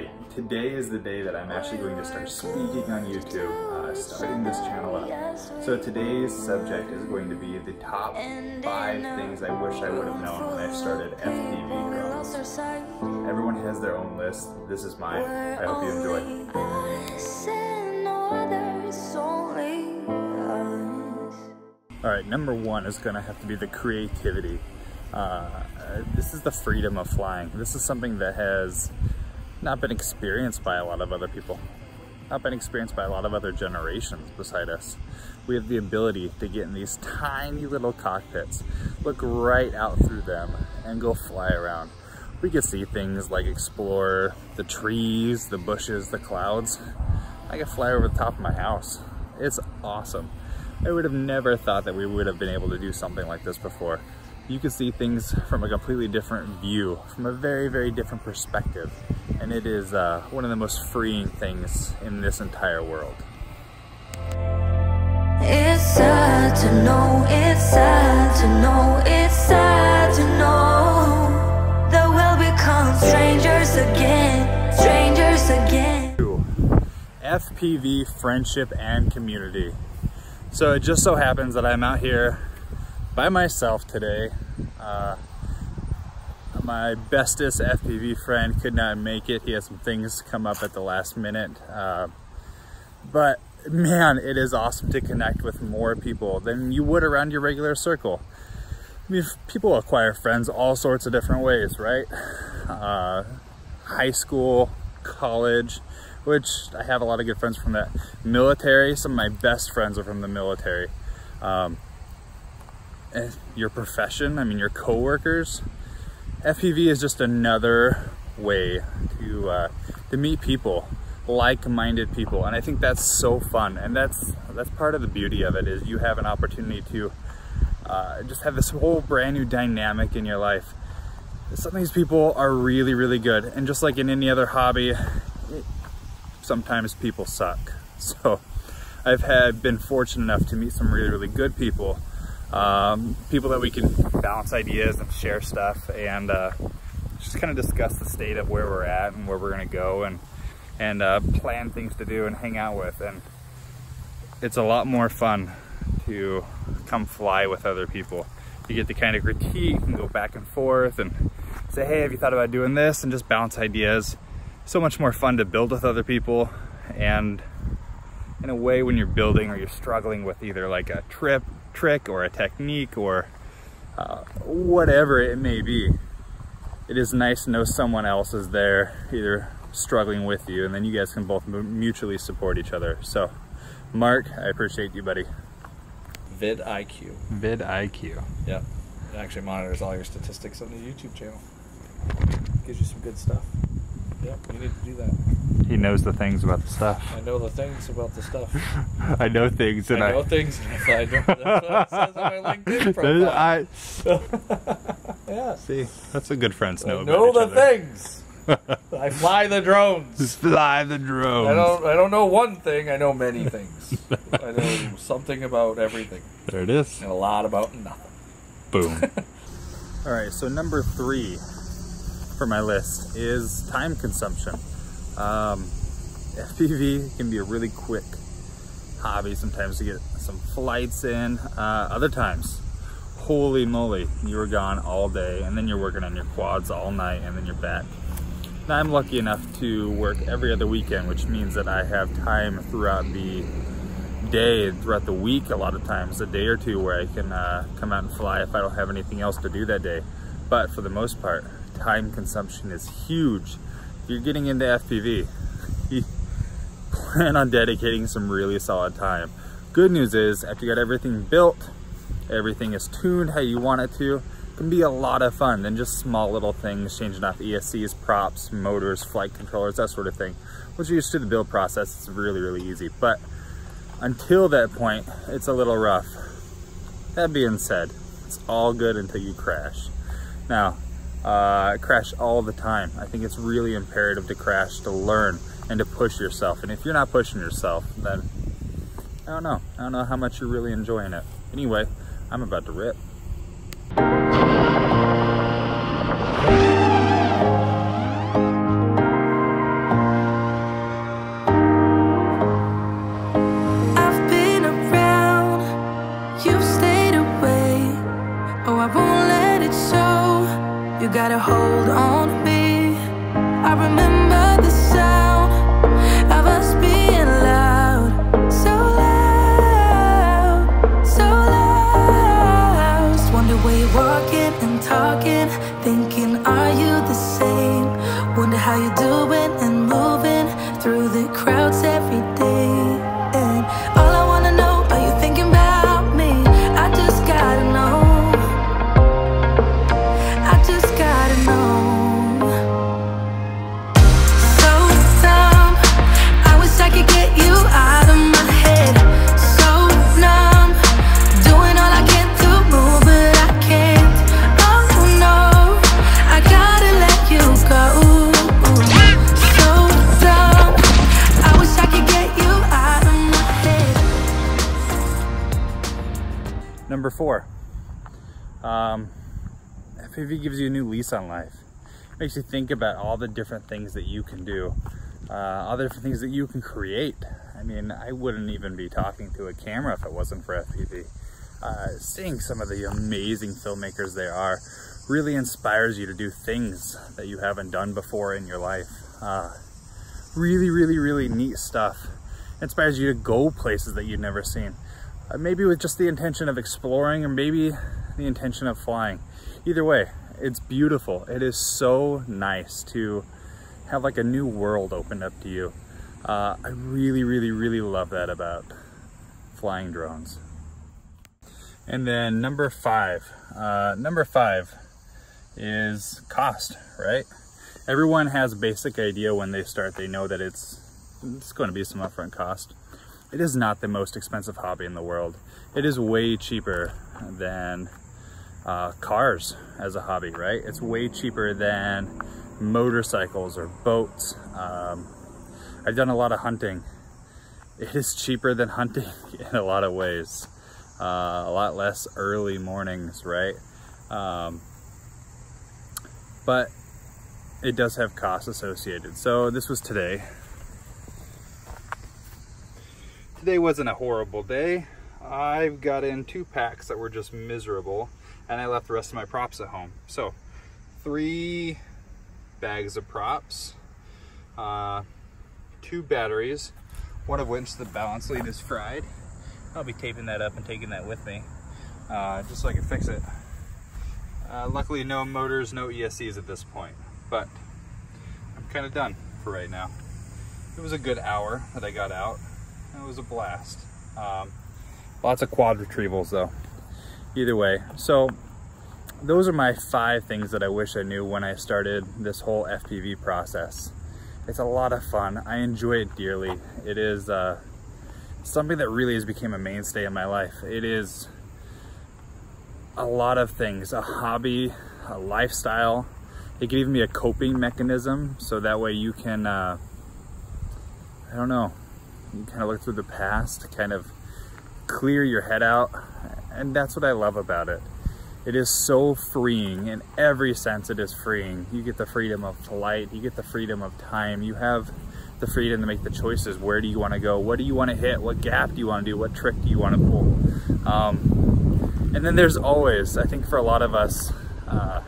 today is the day. Today is the day that I'm actually going to start speaking on YouTube, uh, starting this channel up. So today's subject is going to be the top five things I wish I would have known when I started FPV drones. Everyone has their own list. This is mine. I hope you enjoy. All right, number one is gonna have to be the creativity. Uh, this is the freedom of flying. This is something that has not been experienced by a lot of other people, not been experienced by a lot of other generations beside us. We have the ability to get in these tiny little cockpits, look right out through them, and go fly around. We can see things like explore the trees, the bushes, the clouds. I can fly over the top of my house. It's awesome. I would have never thought that we would have been able to do something like this before. You can see things from a completely different view, from a very, very different perspective. And it is uh, one of the most freeing things in this entire world. It's sad to know, it's sad to know, it's sad to know that we'll become strangers again, strangers again. FPV, friendship, and community. So it just so happens that I'm out here by myself today. Uh, my bestest FPV friend could not make it. He had some things come up at the last minute. Uh, but man, it is awesome to connect with more people than you would around your regular circle. I mean, people acquire friends all sorts of different ways, right? Uh, high school, college, which I have a lot of good friends from that. Military, some of my best friends are from the military. Um, your profession, I mean your coworkers. FPV is just another way to uh, to meet people, like-minded people, and I think that's so fun. And that's that's part of the beauty of it is you have an opportunity to uh, just have this whole brand new dynamic in your life. Some of these people are really, really good, and just like in any other hobby, sometimes people suck. So I've had been fortunate enough to meet some really, really good people. Um, people that we can bounce ideas and share stuff and uh, just kind of discuss the state of where we're at and where we're gonna go and and uh, plan things to do and hang out with. And it's a lot more fun to come fly with other people. You get to kind of critique and go back and forth and say, hey, have you thought about doing this? And just bounce ideas so much more fun to build with other people and in a way when you're building or you're struggling with either like a trip trick or a technique or uh, whatever it may be it is nice to know someone else is there either struggling with you and then you guys can both mutually support each other. So mark i appreciate you buddy. vidIQ vidIQ yep. It actually monitors all your statistics on the youtube channel. Gives you some good stuff. Yep, you need to do that. He knows the things about the stuff. I know the things about the stuff. I know things, and I, I know things. And I know, that's what it says on my LinkedIn profile. I, yeah. See, that's what good friends know. I know the other. things. I fly the drones. Fly the drones. I don't. I don't know one thing. I know many things. I know something about everything. There it is. And a lot about nothing. Boom. All right. So number three for my list is time consumption. Um, FPV can be a really quick hobby sometimes to get some flights in. Uh, other times, holy moly, you were gone all day and then you're working on your quads all night and then you're back. Now I'm lucky enough to work every other weekend, which means that I have time throughout the day, throughout the week, a lot of times, a day or two where I can uh, come out and fly if I don't have anything else to do that day. But for the most part, time consumption is huge. You're getting into FPV, you plan on dedicating some really solid time. Good news is, after you got everything built, everything is tuned how you want it to, it can be a lot of fun than just small little things, changing off ESCs, props, motors, flight controllers, that sort of thing. Once you're used to the build process, it's really, really easy. But until that point, it's a little rough. That being said, it's all good until you crash. Now, uh, crash all the time. I think it's really imperative to crash to learn and to push yourself. And if you're not pushing yourself, then I don't know. I don't know how much you're really enjoying it. Anyway, I'm about to rip. Got a hold on to me. I remember the sound of us being loud, so loud, so loud. Just Wonder where you're walking and talking, thinking, are you the same? Wonder how you're doing and moving through the crowds Number four, um, FPV gives you a new lease on life. Makes you think about all the different things that you can do, uh, all the different things that you can create. I mean, I wouldn't even be talking to a camera if it wasn't for FPV. Uh, seeing some of the amazing filmmakers they are really inspires you to do things that you haven't done before in your life. Uh, really, really, really neat stuff. Inspires you to go places that you've never seen. Uh, maybe with just the intention of exploring or maybe the intention of flying. Either way, it's beautiful. It is so nice to have like a new world opened up to you. Uh, I really, really, really love that about flying drones. And then number five, uh, number five is cost, right? Everyone has a basic idea when they start. They know that it's it's going to be some upfront cost. It is not the most expensive hobby in the world. It is way cheaper than uh, cars as a hobby, right? It's way cheaper than motorcycles or boats. Um, I've done a lot of hunting. It is cheaper than hunting in a lot of ways. Uh, a lot less early mornings, right? Um, but it does have costs associated. So this was today. Today wasn't a horrible day. I've got in two packs that were just miserable and I left the rest of my props at home. So three bags of props, uh, two batteries, one of which the balance lead is fried. I'll be taping that up and taking that with me uh, just so I can fix it. Uh, luckily no motors, no ESCs at this point, but I'm kind of done for right now. It was a good hour that I got out. It was a blast. Um, lots of quad retrievals though. Either way, so those are my five things that I wish I knew when I started this whole FPV process. It's a lot of fun. I enjoy it dearly. It is uh, something that really has become a mainstay in my life. It is a lot of things, a hobby, a lifestyle. It can even be a coping mechanism. So that way you can, uh, I don't know, you kind of look through the past, kind of clear your head out. And that's what I love about it. It is so freeing in every sense. It is freeing. You get the freedom of flight. You get the freedom of time. You have the freedom to make the choices. Where do you want to go? What do you want to hit? What gap do you want to do? What trick do you want to pull? Um, and then there's always, I think for a lot of us, uh,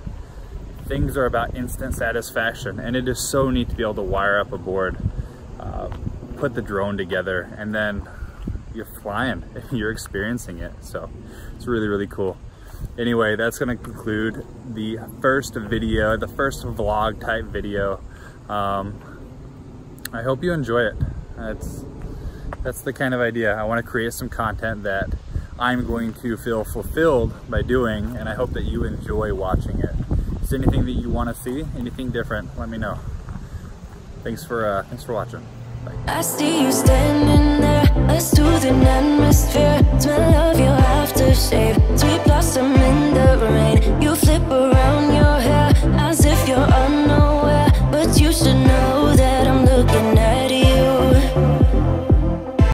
things are about instant satisfaction. And it is so neat to be able to wire up a board, put the drone together, and then you're flying and you're experiencing it. So it's really, really cool. Anyway, that's gonna conclude the first video, the first vlog type video. Um, I hope you enjoy it. That's, that's the kind of idea. I wanna create some content that I'm going to feel fulfilled by doing, and I hope that you enjoy watching it. Is there anything that you wanna see, anything different, let me know. Thanks for, uh, thanks for watching. I see you standing there, a soothing atmosphere. Smell of your aftershave, sweet blossom in the rain. You